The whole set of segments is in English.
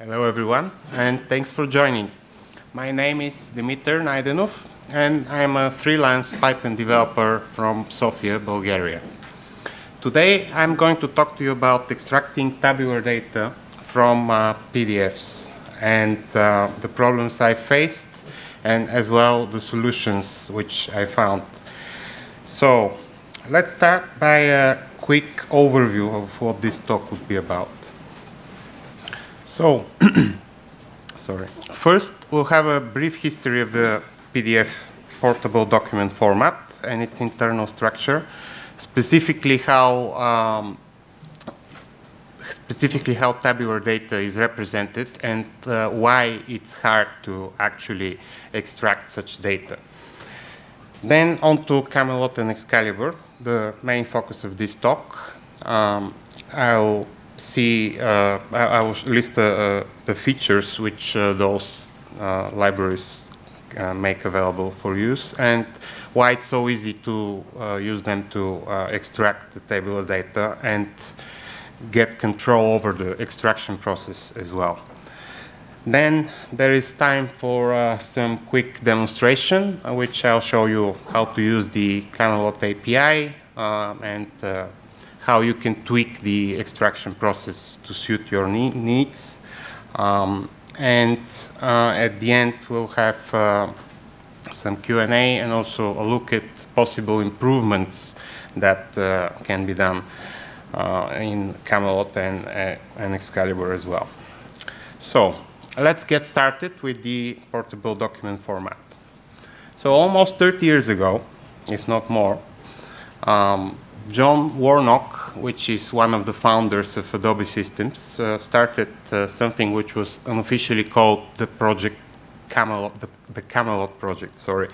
Hello everyone, and thanks for joining. My name is Dimiter Naydenov, and I'm a freelance Python developer from Sofia, Bulgaria. Today I'm going to talk to you about extracting tabular data from uh, PDFs and uh, the problems I faced and as well the solutions which I found. So let's start by a quick overview of what this talk would be about. So, sorry. First, we'll have a brief history of the PDF portable document format and its internal structure, specifically how um, specifically how tabular data is represented and uh, why it's hard to actually extract such data. Then on to Camelot and Excalibur, the main focus of this talk. Um, I'll see, uh, I, I, will list uh, the features which uh, those uh, libraries uh, make available for use and why it's so easy to use them to extract the tabular data and get control over the extraction process as well. Then there is time for uh, some quick demonstration, uh, which I'll show you how to use the Camelot API uh, and uh, how you can tweak the extraction process to suit your ne needs. Um, and uh, at the end, we'll have uh, some Q&A and also a look at possible improvements that can be done. Uh, in Camelot and, uh, and Excalibur as well. So let's get started with the portable document format. So almost 30 years ago, if not more, um, John Warnock, which is one of the founders of Adobe Systems, uh, started uh, something which was unofficially called the project Camelot, the, the Camelot project, sorry,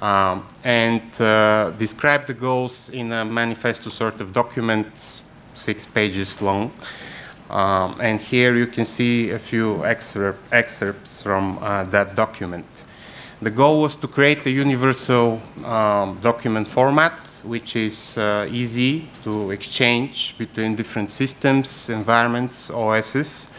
um, and uh, described the goals in a manifesto sort of document six pages long. Um, and here you can see a few excerpt, excerpts from uh, that document. The goal was to create a universal um, document format which is uh, easy to exchange between different systems, environments, OSs.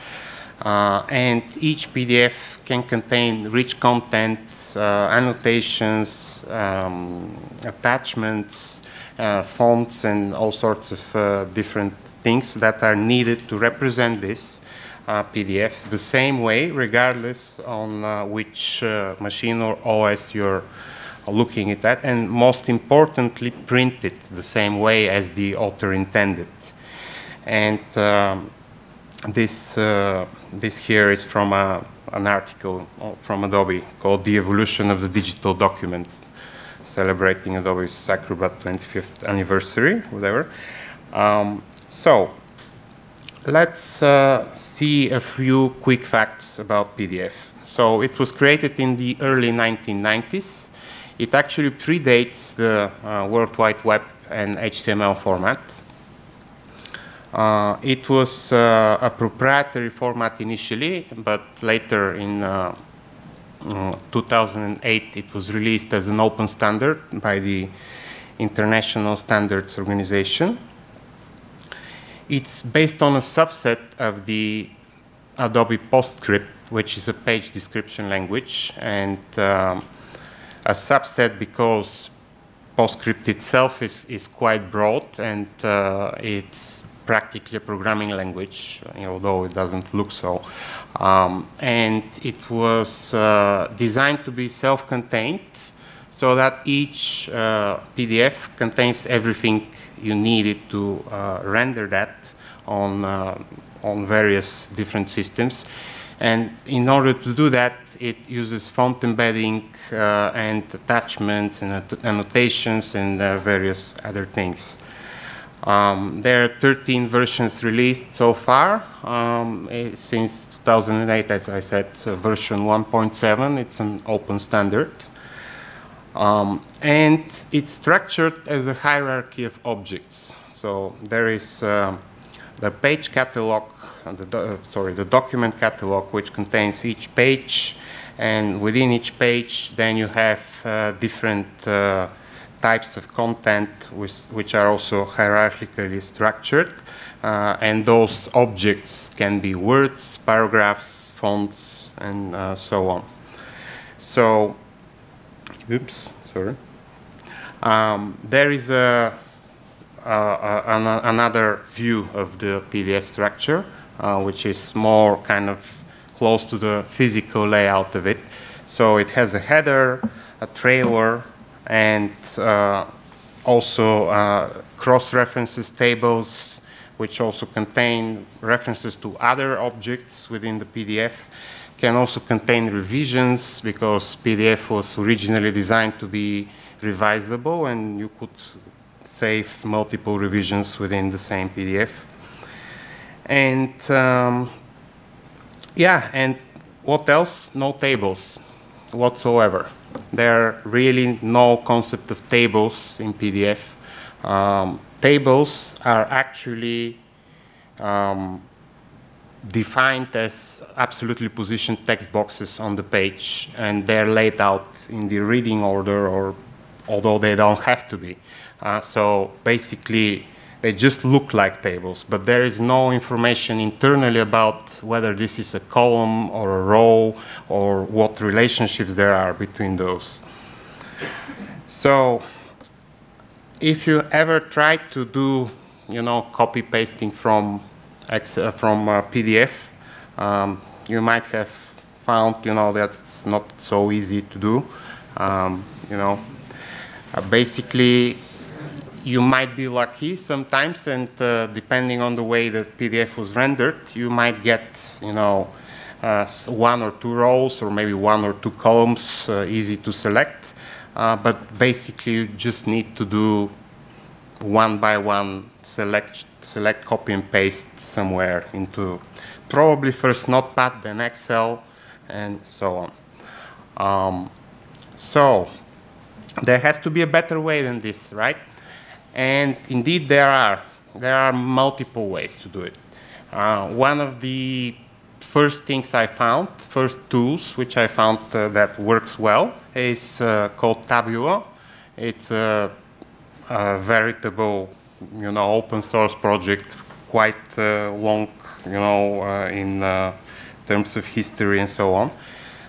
Uh, and each PDF can contain rich content, uh, annotations, um, attachments, uh, fonts and all sorts of uh, different things that are needed to represent this uh, PDF the same way, regardless on uh, which uh, machine or OS you're looking at that, and most importantly, print it the same way as the author intended. And um, this, uh, this here is from a, an article from Adobe called The Evolution of the Digital Document celebrating Adobe's Acrobat 25th anniversary, whatever. Um, so, let's uh, see a few quick facts about PDF. So, it was created in the early 1990s. It actually predates the uh, World Wide Web and HTML format. Uh, it was uh, a proprietary format initially, but later in uh, uh, 2008, it was released as an open standard by the International Standards Organization. It's based on a subset of the Adobe PostScript, which is a page description language, and um, a subset because PostScript itself is, is quite broad and uh, it's practically a programming language, although it doesn't look so. Um, and it was uh, designed to be self-contained so that each uh, PDF contains everything you needed to uh, render that on, uh, on various different systems. And in order to do that, it uses font embedding uh, and attachments and annotations and uh, various other things. Um, there are 13 versions released so far um, eh, since 2008, as I said, uh, version 1.7. It's an open standard. Um, and it's structured as a hierarchy of objects. So there is uh, the page catalog, uh, the uh, sorry, the document catalog, which contains each page, and within each page, then you have uh, different uh, types of content which, which are also hierarchically structured. uh, and those objects can be words, paragraphs, fonts, and so on. So, oops, sorry. Um, there is a, an, another view of the PDF structure, uh, which is more kind of close to the physical layout of it. So it has a header, a trailer, and uh, also uh, cross-references tables, which also contain references to other objects within the PDF, can also contain revisions because PDF was originally designed to be revisable and you could save multiple revisions within the same PDF. And um, yeah, and what else? No tables whatsoever. There are really no concept of tables in PDF. Um, tables are actually um, defined as absolutely positioned text boxes on the page, and they're laid out in the reading order, or although they don't have to be. Uh, so basically, they just look like tables, but there is no information internally about whether this is a column or a row or what relationships there are between those. So if you ever try to do, you know, copy pasting from, Excel, from uh, PDF, um, you might have found, you know, that it's not so easy to do. Um, you know, uh, basically you might be lucky sometimes, and uh, depending on the way the PDF was rendered, you might get, you know, uh, one or two rows or maybe one or two columns uh, easy to select. Uh, but basically, you just need to do one by one select, select copy and paste somewhere into probably first Notepad, then Excel, and so on. Um, so there has to be a better way than this, right? And indeed, there are. There are multiple ways to do it. Uh, one of the first things I found, first tools which I found uh, that works well, is uh, called Tabula. It's a, a, veritable, you know, open source project, quite uh, long, you know, uh, in uh, terms of history and so on.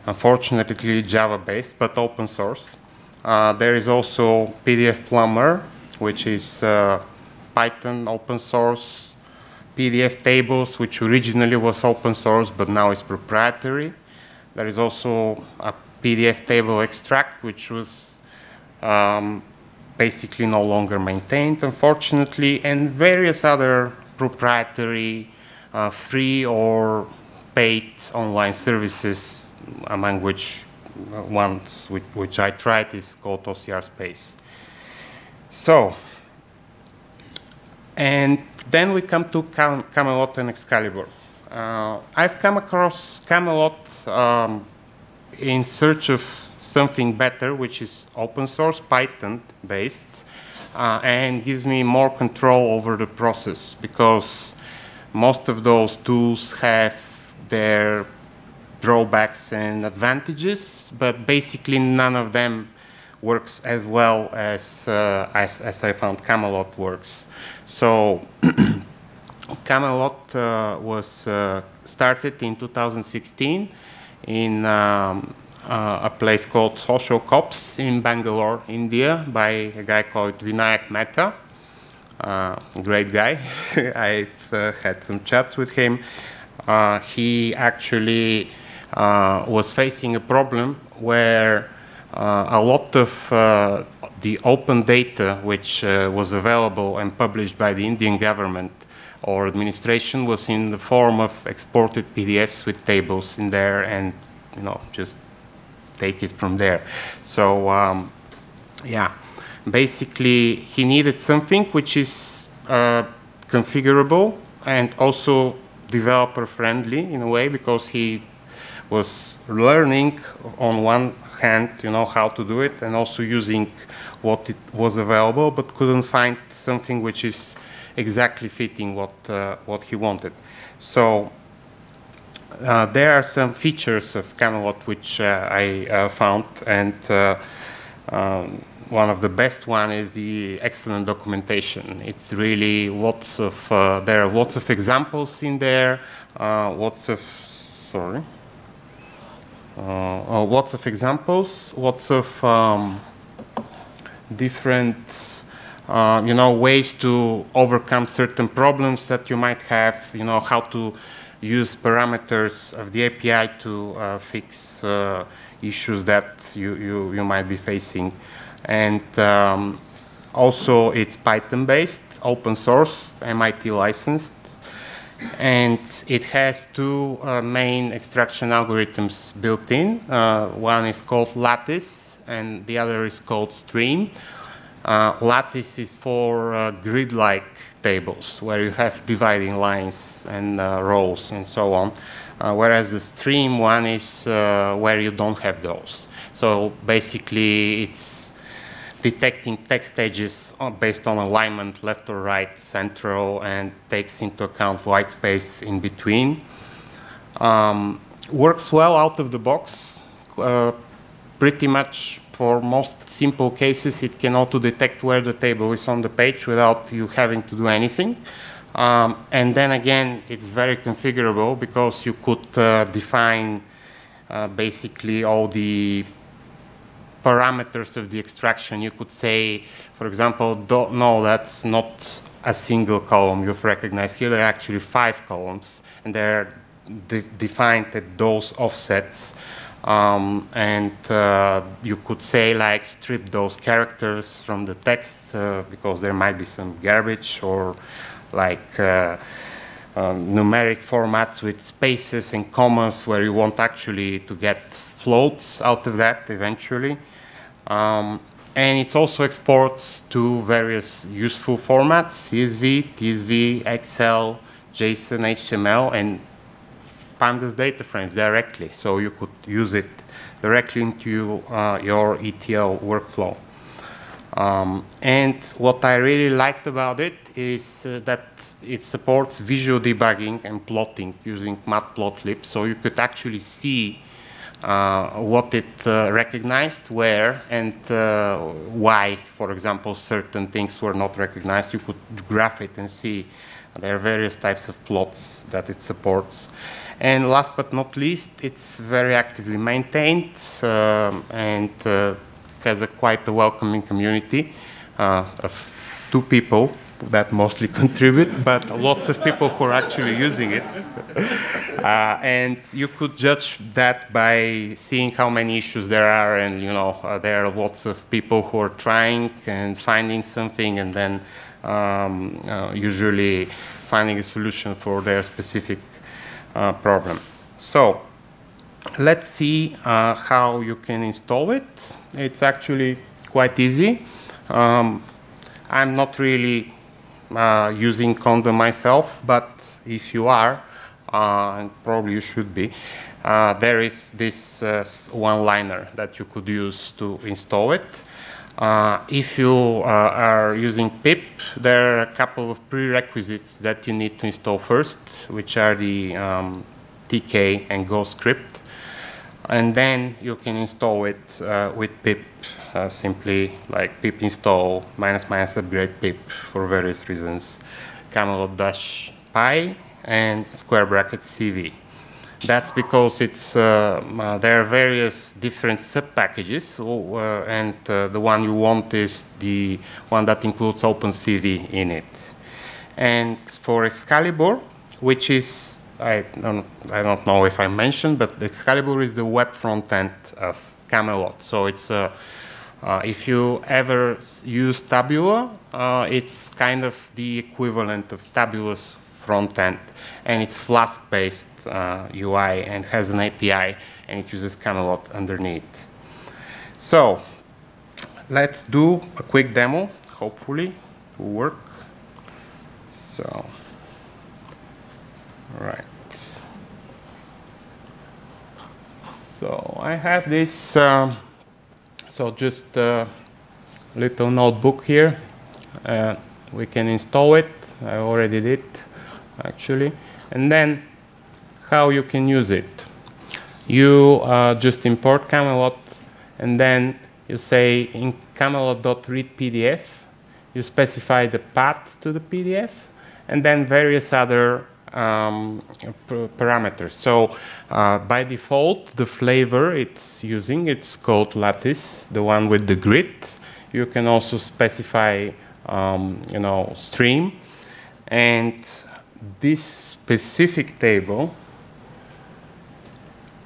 Unfortunately, Java-based, but open source. there is also PDF Plumber, which is uh, Python open source, PDF tables, which originally was open source, but now is proprietary. There is also a PDF table extract, which was um, basically no longer maintained, unfortunately, and various other proprietary, uh, free or paid online services, among which uh, ones which, which I tried is called OCR Space. So, and then we come to Cam Camelot and Excalibur. Uh, I've come across Camelot um, in search of something better, which is open source, Python based, uh, and gives me more control over the process because most of those tools have their drawbacks and advantages, but basically none of them works as well as, uh, as, as, I found Camelot works. So Camelot uh, was uh, started in 2016 in um, uh, a place called Social Cops in Bangalore, India, by a guy called Vinayak Mehta. Uh, great guy. I've uh, had some chats with him. he actually was facing a problem where a lot of uh, the open data which uh, was available and published by the Indian government or administration was in the form of exported PDFs with tables in there and you know just take it from there. So um, yeah, basically he needed something which is uh, configurable and also developer friendly in a way because he was learning on one hand, you know, how to do it and also using what it was available, but couldn't find something which is exactly fitting what, uh, what he wanted. So uh, there are some features of Camelot which uh, I uh, found and uh, um, one of the best one is the excellent documentation. It's really lots of, uh, there are lots of examples in there, lots of, sorry, uh, uh, lots of examples, lots of um, different, uh, you know, ways to overcome certain problems that you might have, you know, how to use parameters of the API to uh, fix uh, issues that you, you, you might be facing. And um, also it's Python based, open source, MIT licensed. And it has two uh, main extraction algorithms built in. Uh, one is called Lattice and the other is called Stream. Uh, lattice is for uh, grid-like tables where you have dividing lines and uh, rows and so on, uh, whereas the stream one is where you don't have those. So basically it's detecting text edges based on alignment left or right, central, and takes into account white space in between. Um, works well out of the box. Uh, pretty much for most simple cases, it can auto detect where the table is on the page without you having to do anything. Um, and then again, it's very configurable because you could uh, define uh, basically all the parameters of the extraction. You could say, for example, no, that's not a single column you've recognized. Here there are actually five columns, and they're de defined at those offsets. Um, and uh, you could say like strip those characters from the text uh, because there might be some garbage or like uh, um, numeric formats with spaces and commas where you want actually to get floats out of that eventually. Um, and it also exports to various useful formats, CSV, TSV, Excel, JSON, HTML, and pandas data frames directly. So you could use it directly into uh, your ETL workflow. Um, and what I really liked about it is uh, that it supports visual debugging and plotting using matplotlib. So you could actually see what it uh, recognized, where, and uh, why, for example, certain things were not recognized. You could graph it and see there are various types of plots that it supports. And last but not least, it's very actively maintained um, and uh, has a quite a welcoming community uh, of two people that mostly contribute, but lots of people who are actually using it. Uh, and you could judge that by seeing how many issues there are, and you know uh, there are lots of people who are trying and finding something, and then um, uh, usually finding a solution for their specific uh, problem. So let's see uh, how you can install it. It's actually quite easy. Um, I'm not really uh, using Conda myself, but if you are, uh, and probably you should be, uh, there is this uh, one-liner that you could use to install it. Uh, if you uh, are using pip, there are a couple of prerequisites that you need to install first, which are the um, TK and Ghostscript. And then you can install it uh, with pip, uh, simply like pip install minus minus upgrade pip for various reasons, camelot dash py and square bracket CV. That's because it's, uh, uh, there are various different sub-packages, uh, and uh, the one you want is the one that includes OpenCV in it. And for Excalibur, which is, I don't, I don't know if I mentioned, but Excalibur is the web front end of Camelot. So it's uh, uh, if you ever use Tabula, it's kind of the equivalent of Tabula's front end, and it's Flask-based uh, UI and has an API and it uses Camelot underneath. So let's do a quick demo, hopefully it will work. So, all right. So I have this, uh, so just a little notebook here. Uh, we can install it. I already did, actually. And then how you can use it. You uh, just import Camelot and then you say in camelot.read PDF, you specify the path to the PDF, and then various other um, parameters. So uh, by default, the flavor it's using, it's called lattice, the one with the grid. You can also specify, um, you know, stream. And this specific table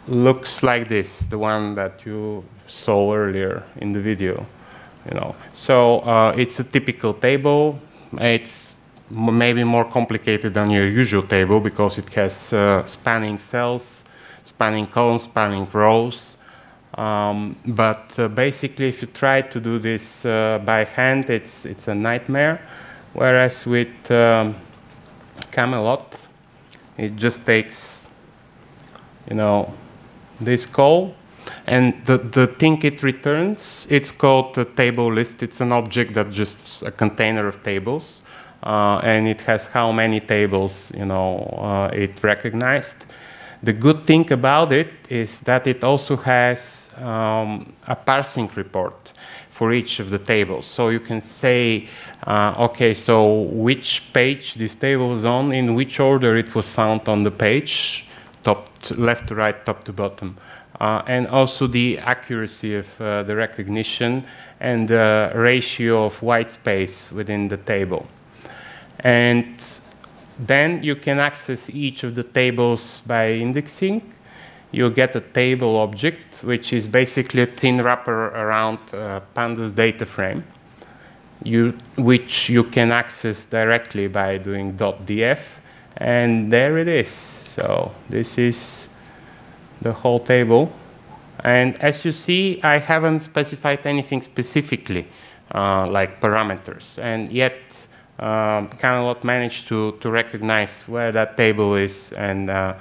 looks like this, the one that you saw earlier in the video. You know, so uh, it's a typical table. It's maybe more complicated than your usual table because it has uh, spanning cells, spanning columns, spanning rows. Um, but uh, basically, if you try to do this uh, by hand, it's, it's a nightmare. Whereas with um, Camelot, it just takes, you know, this call, and the, the thing it returns, it's called a table list. It's an object that just a container of tables uh, and it has how many tables you know uh, it recognized. The good thing about it is that it also has um, a parsing report for each of the tables. So you can say, uh, okay, so which page this table is on, in which order it was found on the page, top to left to right, top to bottom. Uh, and also the accuracy of uh, the recognition and the ratio of white space within the table. And then you can access each of the tables by indexing. You get a table object, which is basically a thin wrapper around uh, Pandas data frame, you, which you can access directly by doing .df. And there it is. So this is the whole table. And as you see, I haven't specified anything specifically, uh, like parameters. And yet, um, Camelot managed to, to recognize where that table is and, uh,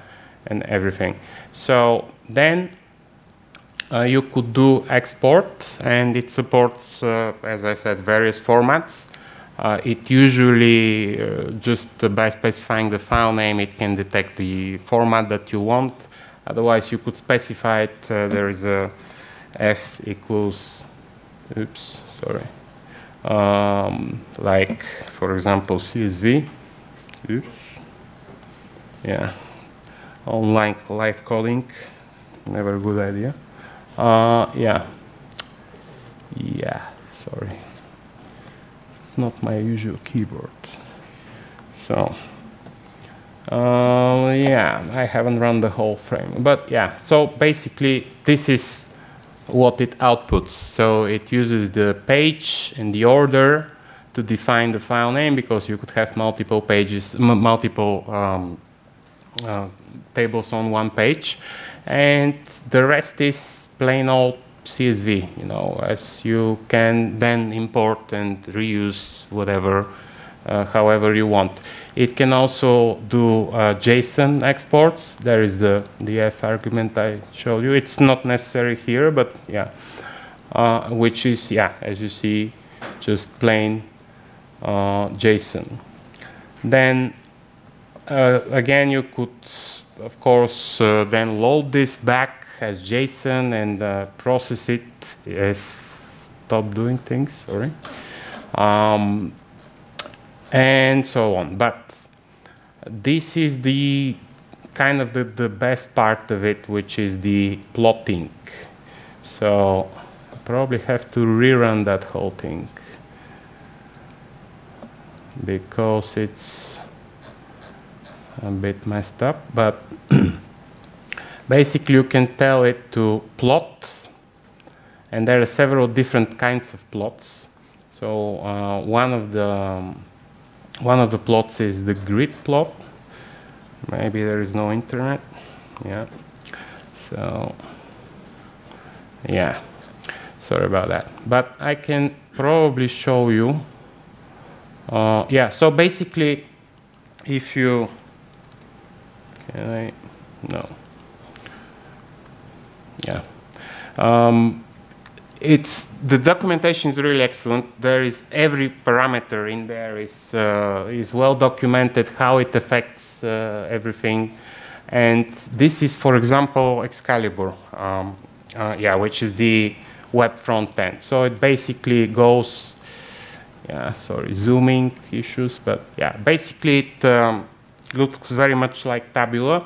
and everything. So then uh, you could do export, and it supports, uh, as I said, various formats. Uh, it usually, uh, just by specifying the file name, it can detect the format that you want. Otherwise, you could specify it. Uh, there is a f equals, oops, sorry um, like, for example, CSV. Oops. Yeah. Online live coding, never a good idea. Uh, yeah. Yeah, sorry. It's not my usual keyboard. So, uh, yeah, I haven't run the whole frame. But yeah, so basically, this is what it outputs. So it uses the page and the order to define the file name because you could have multiple pages, multiple um, uh, tables on one page. And the rest is plain old CSV, you know, as you can then import and reuse whatever, uh, however you want. It can also do uh, JSON exports. There is the, the F argument I showed you. It's not necessary here, but yeah, uh, which is, yeah, as you see, just plain uh, JSON. Then, uh, again, you could, of course, uh, then load this back as JSON and uh, process it as stop doing things, sorry. Um, and so on. But this is the kind of the, the best part of it, which is the plotting. So I probably have to rerun that whole thing because it's a bit messed up, but basically you can tell it to plot, and there are several different kinds of plots. So uh, one of the um, one of the plots is the grid plot. Maybe there is no internet. Yeah. So, yeah. Sorry about that. But I can probably show you. Uh, yeah, so basically, if you. Can I? No. Yeah. Um, it's the documentation is really excellent. There is every parameter in there is uh, is well documented how it affects uh, everything, and this is, for example, Excalibur, um, uh, yeah, which is the web front end. So it basically goes, yeah, sorry, zooming issues, but yeah, basically it um, looks very much like Tabula.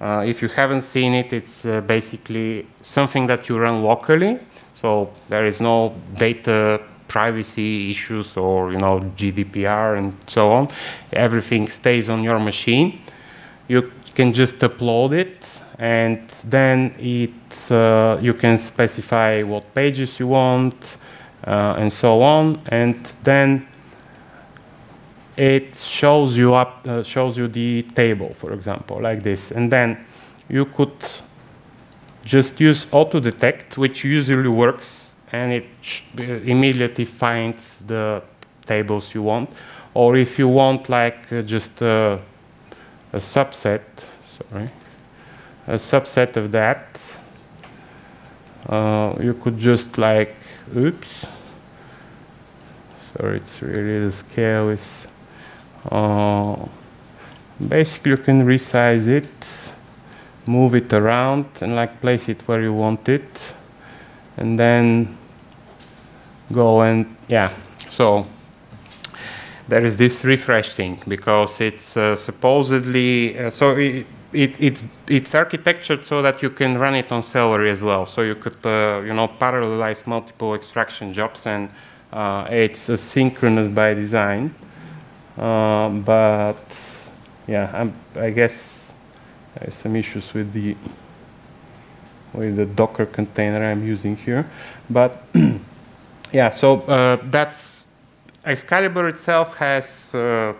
Uh, if you haven't seen it, it's uh, basically something that you run locally. So there is no data privacy issues or you know GDPR and so on. Everything stays on your machine. You can just upload it, and then it uh, you can specify what pages you want uh, and so on, and then it shows you up uh, shows you the table, for example, like this, and then you could just use auto detect, which usually works and it immediately finds the tables you want. Or if you want like uh, just uh, a subset, sorry, a subset of that, uh, you could just like, oops, sorry, it's really the scale is, uh, basically you can resize it, move it around and like place it where you want it and then go and yeah. So there is this refresh thing because it's uh, supposedly uh, so it, it, it's it's architectured so that you can run it on Celery as well. So you could uh, you know parallelize multiple extraction jobs and uh, it's asynchronous by design. Uh, but yeah, I'm, I guess there's some issues with the with the Docker container I'm using here, but yeah, so uh, that's Excalibur itself has uh,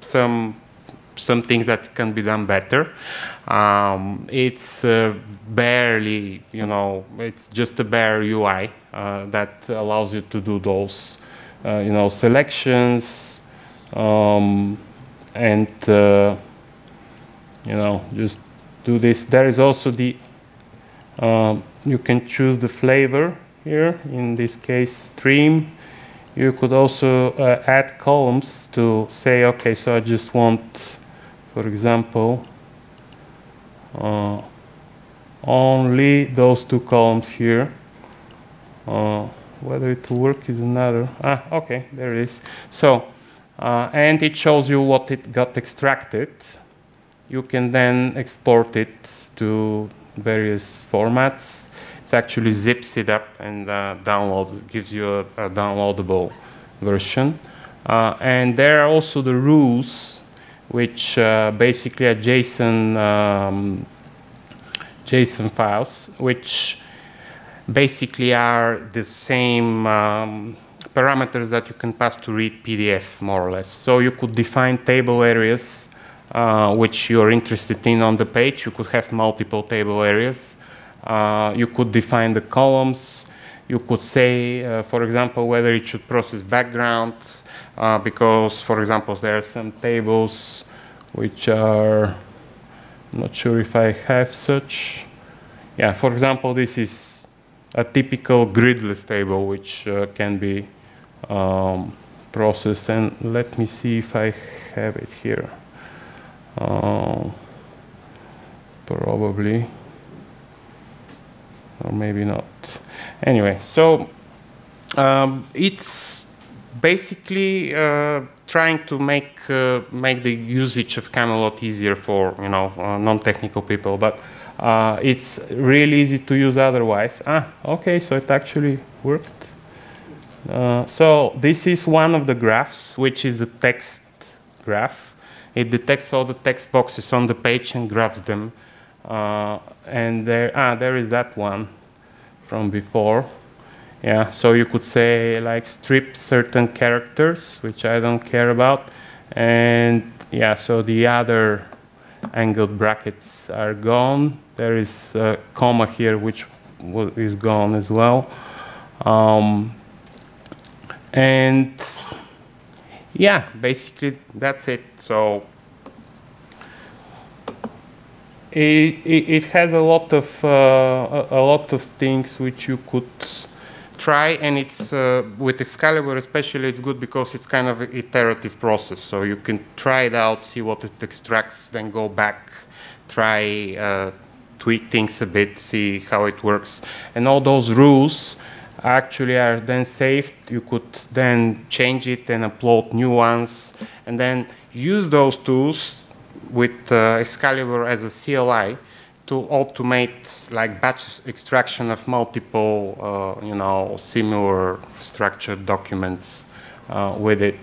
some some things that can be done better. Um, it's uh, barely, you know, it's just a bare UI uh, that allows you to do those, uh, you know, selections um, and, uh, you know, just do this. There is also the, um, you can choose the flavor here, in this case stream. You could also uh, add columns to say, okay, so I just want, for example, uh, only those two columns here. Uh, whether it will work is another. Ah, okay, there it is. So, uh, and it shows you what it got extracted. You can then export it to various formats It actually zips it up and uh, downloads, gives you a, a downloadable version. Uh, and there are also the rules, which uh, basically are JSON um, JSON files, which basically are the same um, parameters that you can pass to read PDF, more or less. So you could define table areas uh, which you're interested in on the page. You could have multiple table areas. Uh, you could define the columns. You could say, uh, for example, whether it should process backgrounds, uh, because, for example, there are some tables which are, I'm not sure if I have such. Yeah, for example, this is a typical gridless table which uh, can be um, processed. And let me see if I have it here. Uh, probably or maybe not. Anyway, so um, it's basically uh, trying to make uh, make the usage of Camelot easier for you know uh, non-technical people, but uh, it's really easy to use otherwise. Ah, okay, so it actually worked. Uh, so this is one of the graphs, which is the text graph. It detects all the text boxes on the page and graphs them uh, and there, ah, there is that one from before. Yeah, so you could say like strip certain characters, which I don't care about. And yeah, so the other angled brackets are gone. There is a comma here, which is gone as well. Um, and yeah, basically that's it. So it, it, it, has a lot of uh, a, a, lot of things which you could try, and it's uh, with Excalibur especially it's good because it's kind of an iterative process. So you can try it out, see what it extracts, then go back, try uh, tweak things a bit, see how it works, and all those rules actually are then saved. You could then change it and upload new ones, and then use those tools with uh, Excalibur as a CLI to automate like batch extraction of multiple, uh, you know, similar structured documents uh, with it.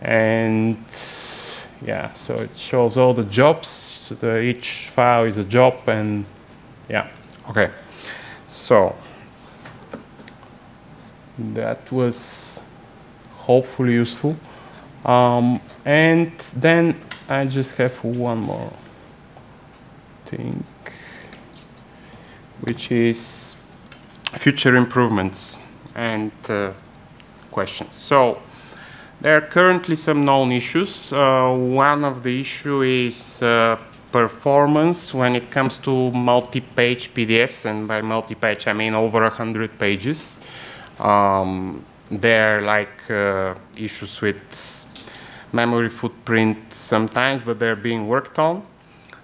And yeah, so it shows all the jobs. So the, each file is a job, and yeah, okay. So that was hopefully useful. Um, and then I just have one more thing, which is future improvements and uh, questions. So there are currently some known issues. Uh, one of the issue is uh, performance when it comes to multi-page PDFs, and by multi-page I mean over 100 pages. Um, there are like uh, issues with memory footprint sometimes, but they're being worked on.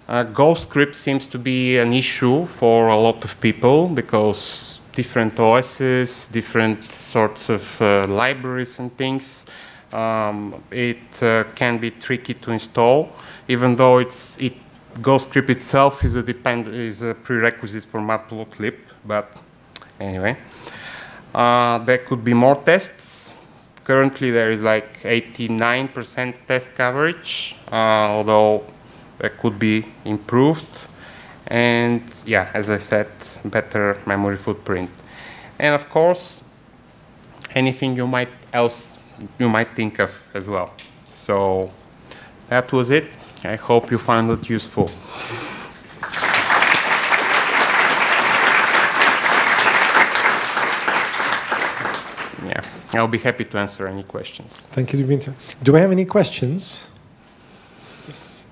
Uh, GhostScript seems to be an issue for a lot of people because different OSs, different sorts of uh, libraries and things, um, it uh, can be tricky to install, even though it's it GhostScript itself is a depend is a prerequisite for Matplotlib. But anyway, uh, there could be more tests. Currently, there is like 89% test coverage, uh, although it could be improved. And yeah, as I said, better memory footprint. And of course, anything you might else you might think of as well. So that was it. I hope you found it useful. yeah, I'll be happy to answer any questions. Thank you, Dimiter. Do we have any questions? Yes.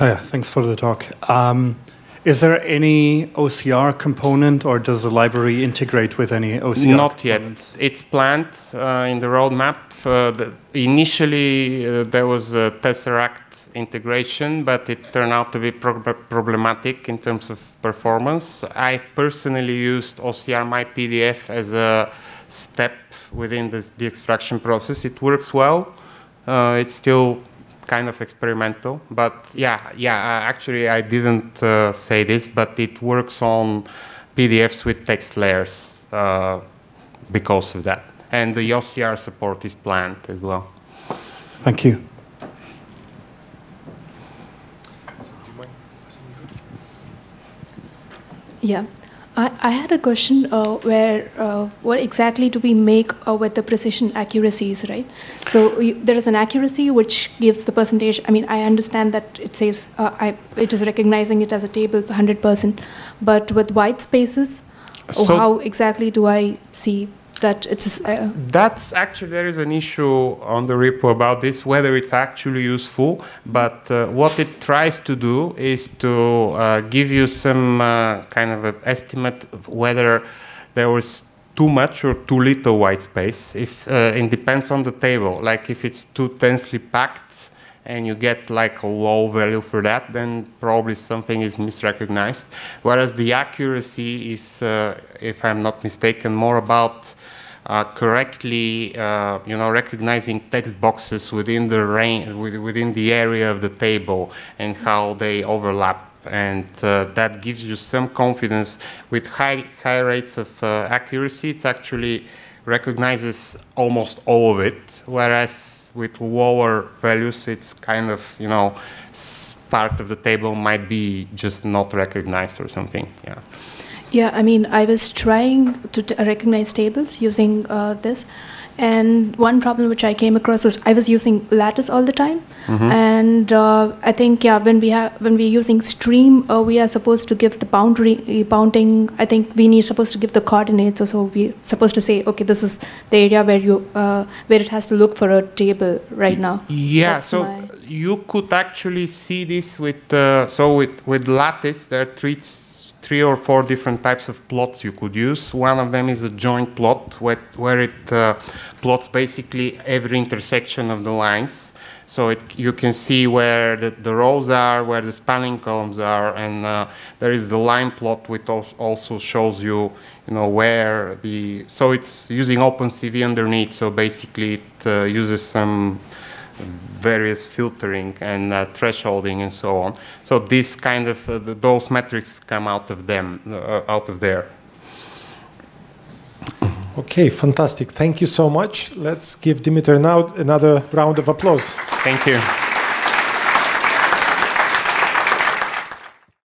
Oh, yeah, thanks for the talk. Um, is there any OCR component, or does the library integrate with any OCR? Not components? yet. It's planned uh, in the roadmap. Uh, the, initially, uh, there was a Tesseract integration, but it turned out to be pro problematic in terms of performance. I've personally used OCRmyPDF as a step within the, the extraction process. It works well. Uh, it's still kind of experimental. But yeah, yeah. Actually, I didn't uh, say this, but it works on PDFs with text layers uh, because of that, and the OCR support is planned as well. Thank you. Yeah. I, I had a question uh, where uh, what exactly do we make uh, with the precision accuracies, right? So you, there is an accuracy which gives the percentage. I mean, I understand that it says uh, I, it is recognizing it as a table for 100%, but with white spaces, So- how exactly do I see that it is? Uh, That's actually there is an issue on the repo about this whether it's actually useful. But uh, what it tries to do is to uh, give you some uh, kind of an estimate of whether there was too much or too little white space. If uh, it depends on the table. Like if it's too densely packed and you get like a low value for that, then probably something is misrecognized. Whereas the accuracy is, uh, if I'm not mistaken, more about uh, correctly, uh, you know, recognizing text boxes within the range, within the area of the table, and how they overlap, and uh, that gives you some confidence. With high high rates of uh, accuracy, it actually recognizes almost all of it, whereas with lower values, it's kind of you know part of the table might be just not recognized or something. Yeah. Yeah, I mean, I was trying to recognize tables using uh, this, and one problem which I came across was I was using lattice all the time, and uh, I think yeah, when we have when we're using stream, uh, we are supposed to give the boundary uh, bounding. I think we need supposed to give the coordinates, or so we're supposed to say, okay, this is the area where you uh, where it has to look for a table right now. Yeah, That's so my- you could actually see this with uh, so with with lattice there are three s- three or four different types of plots you could use. One of them is a joint plot, where, where it uh, plots basically every intersection of the lines. So it, you can see where the, the, rows are, where the spanning columns are, and uh, there is the line plot which also shows you, you know, where the, so it's using OpenCV underneath, so basically it uh, uses some various filtering and uh, thresholding and so on. So this kind of, uh, the, those metrics come out of them, uh, out of there. Okay, fantastic. Thank you so much. Let's give Dimiter now another round of applause. Thank you.